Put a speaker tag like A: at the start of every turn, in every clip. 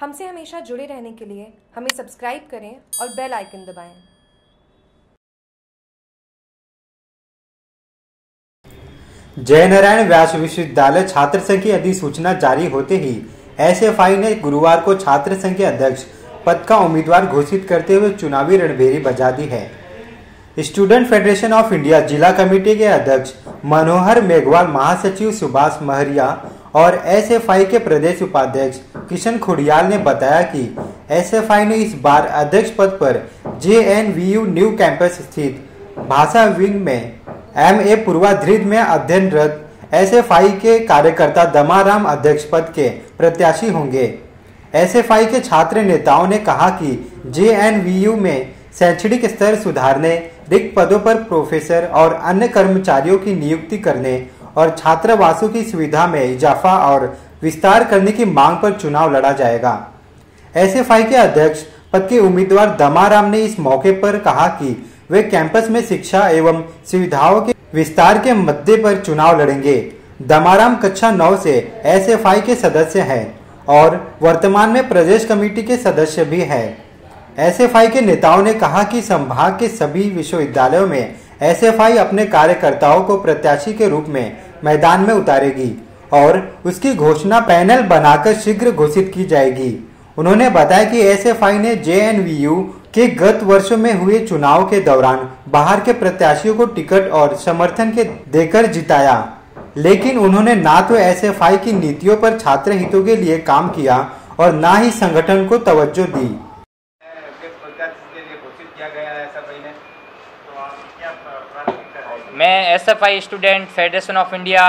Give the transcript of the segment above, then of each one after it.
A: हमसे हमेशा जुड़े रहने के लिए हमें सब्सक्राइब करें और बेल आइकन दबाएँ।
B: जयनारायण व्यास विश्वविद्यालय छात्र संघ की अधिसूचना जारी होते ही एसएफआई ने गुरुवार को छात्र संघ के अध्यक्ष पद का उम्मीदवार घोषित करते हुए चुनावी रणभेरी बजा दी है स्टूडेंट फेडरेशन ऑफ़ इंडिया जिला कमेटी के अध्यक्ष मनोहर मेघवाल, महासचिव सुभाष महरिया और एसएफआई के प्रदेश उपाध्यक्ष किशन खुडियाल ने बताया कि एसएफआई ने इस बार अध्यक्ष पद पर जेएनवीयू न्यू कैंपस स्थित भाषा विंग में एम ए पूर्वाधृत में अध्ययनरत एसएफआई के कार्यकर्ता दमाराम अध्यक्ष पद के प्रत्याशी होंगे। एसएफआई के छात्र नेताओं ने कहा कि जेएनवीयू में शैक्षणिक स्तर सुधारने, रिक्त पदों पर प्रोफेसर और अन्य कर्मचारियों की नियुक्ति करने और छात्रावासों की सुविधा में इजाफा और विस्तार करने की मांग पर चुनाव लड़ा जाएगा। एसएफआई के अध्यक्ष पद के उम्मीदवार दमाराम ने इस मौके पर कहा कि वे कैंपस में शिक्षा एवं सुविधाओं के विस्तार के मुद्दे पर चुनाव लड़ेंगे। दमाराम कक्षा नौ से एसएफआई के सदस्य हैं और वर्तमान में प्रदेश कमेटी के सदस्य भी हैं। एसएफआई के नेताओं ने कहा कि संभाग के सभी विश्वविद्यालयों में एसएफआई अपने कार्यकर्ताओं को प्रत्याशी के रूप में मैदान में उतारेगी। और उसकी घोषणा पैनल बनाकर शीघ्र घोषित की जाएगी। उन्होंने बताया कि एसएफआई ने जेएनवीयू के गत वर्षों में हुए चुनाव के दौरान बाहर के प्रत्याशियों को टिकट और समर्थन के देकर जिताया। लेकिन उन्होंने ना तो एसएफआई की नीतियों पर छात्र हितों के लिए काम किया और ना ही संगठन को तवज्जो दी।
C: मैं S F I student federation of India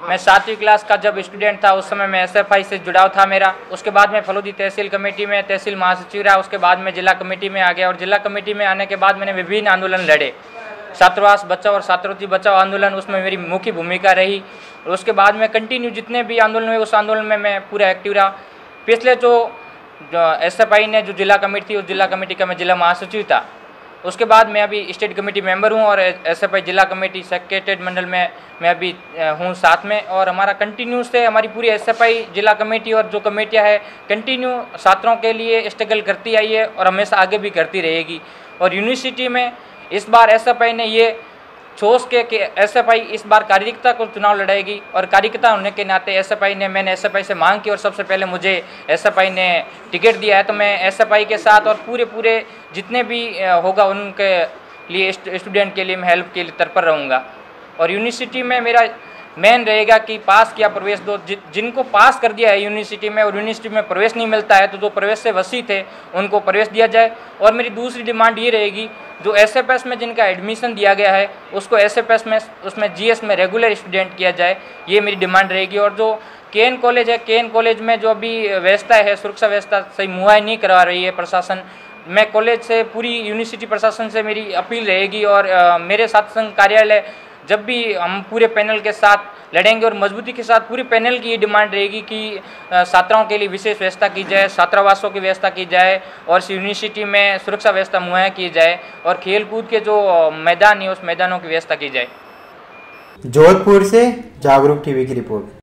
C: मैं सातवीं क्लास का जब स्टूडेंट था, उस समय मैं एस एफ़ आई से जुड़ाव था मेरा। उसके बाद मैं फलोदी तहसील कमेटी में, तहसील महासचिव रहा। उसके बाद मैं जिला कमेटी में आ गया और जिला कमेटी में आने के बाद मैंने विभिन्न आंदोलन लड़े। छात्रावास बचाओ और छात्रवृत्ति बचाओ आंदोलन, उसमें मेरी मुख्य भूमिका रही। और उसके बाद में कंटिन्यू जितने भी आंदोलन हुए, उस आंदोलन में मैं पूरा एक्टिव रहा। पिछले जो एस एफ़ आई ने जो जिला कमेटी थी, उस जिला कमेटी का मैं जिला महासचिव था। उसके बाद मैं अभी स्टेट कमेटी मेंबर हूँ और एस एफ़ आई जिला कमेटी सेक्रेटेड मंडल में मैं अभी हूँ साथ में और हमारा कंटिन्यू से हमारी पूरी एस एफ़ आई जिला कमेटी और जो कमेटियाँ है कंटिन्यू छात्रों के लिए स्ट्रगल करती आई है और हमेशा आगे भी करती रहेगी। और यूनिवर्सिटी में इस बार एस एफ़ आई ने ये सोच के कि एस एफ़ आई इस बार कार्यकर्ता को चुनाव लड़ाएगी और कार्यकर्ता होने के नाते एस एफ़ आई ने मैंने एस एफ़ आई से मांग की और सबसे पहले मुझे एस एफ़ आई ने टिकट दिया है। तो मैं एस एफ़ आई के साथ और पूरे पूरे जितने भी होगा उनके लिए स्टूडेंट के लिए मैं हेल्प के लिए तत्पर रहूँगा। और यूनिवर्सिटी में मेरा मेन रहेगा कि पास किया प्रवेश दो जि, जिनको पास कर दिया है यूनिवर्सिटी में और यूनिवर्सिटी में प्रवेश नहीं मिलता है तो जो प्रवेश से वसी थे उनको प्रवेश दिया जाए। और मेरी दूसरी डिमांड ये रहेगी जो एस में जिनका एडमिशन दिया गया है उसको एस एफ़ एस में उसमें जी एस में रेगुलर स्टूडेंट किया जाए ये मेरी डिमांड रहेगी। और जो के एन कॉलेज है के एन कॉलेज में जो अभी व्यवस्था है सुरक्षा व्यवस्था सही मुहैया नहीं करवा रही है प्रशासन मैं कॉलेज से पूरी यूनिवर्सिटी प्रशासन से मेरी अपील रहेगी। और आ, मेरे साथ संघ कार्यालय जब भी हम पूरे पैनल के साथ लड़ेंगे और मजबूती के साथ पूरे पैनल की ये डिमांड रहेगी कि छात्राओं के लिए विशेष व्यवस्था की जाए, छात्रावासों की व्यवस्था की जाए और यूनिवर्सिटी में सुरक्षा व्यवस्था मुहैया की जाए और खेल कूद के जो मैदान है, उस मैदानों की व्यवस्था की जाए।
B: जोधपुर से जागरूक टीवी की रिपोर्ट।